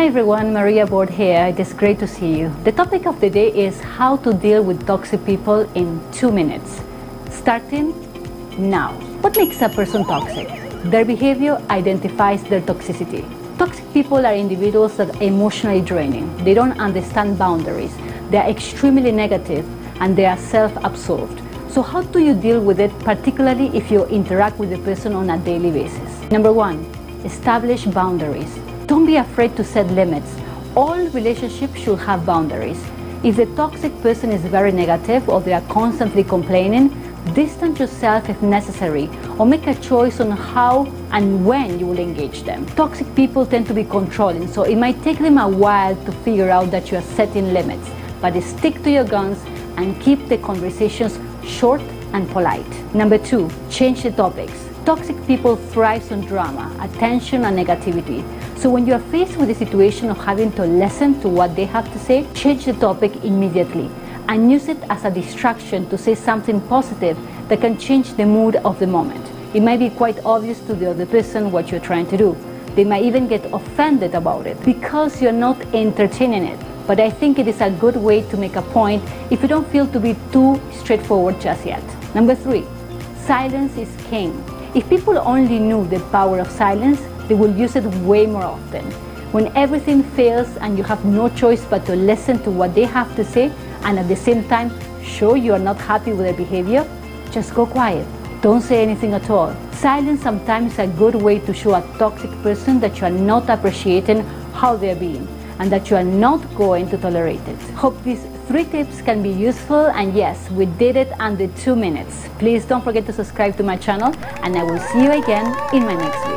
Hi everyone, Maria Borde here. It is great to see you. The topic of the day is how to deal with toxic people in two minutes. Starting now. What makes a person toxic? Their behavior identifies their toxicity. Toxic people are individuals that are emotionally draining. They don't understand boundaries. They are extremely negative and they are self-absorbed. So how do you deal with it, particularly if you interact with the person on a daily basis? Number one, establish boundaries. Don't be afraid to set limits. All relationships should have boundaries. If the toxic person is very negative or they are constantly complaining, distance yourself if necessary or make a choice on how and when you will engage them. Toxic people tend to be controlling, so it might take them a while to figure out that you are setting limits, but stick to your guns and keep the conversations short and polite. Number two, change the topics. Toxic people thrive on drama, attention and negativity. So when you are faced with the situation of having to listen to what they have to say, change the topic immediately and use it as a distraction to say something positive that can change the mood of the moment. It might be quite obvious to the other person what you're trying to do. They might even get offended about it because you're not entertaining it. But I think it is a good way to make a point if you don't feel to be too straightforward just yet. Number three, silence is king. If people only knew the power of silence, they will use it way more often. When everything fails and you have no choice but to listen to what they have to say and at the same time show you are not happy with their behavior, just go quiet. Don't say anything at all. Silence sometimes is a good way to show a toxic person that you are not appreciating how they're being and that you are not going to tolerate it. Hope these three tips can be useful and yes, we did it under two minutes. Please don't forget to subscribe to my channel and I will see you again in my next video.